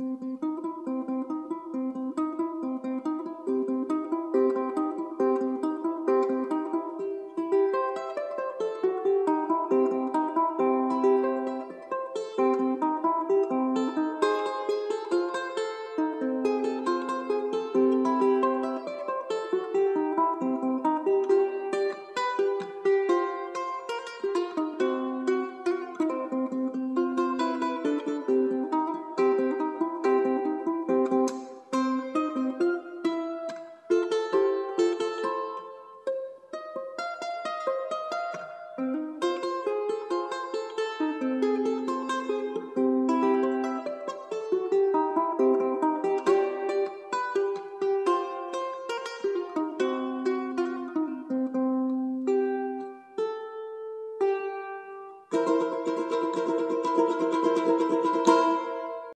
Música